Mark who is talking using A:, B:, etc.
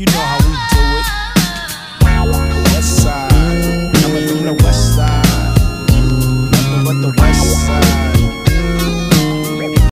A: You know how we do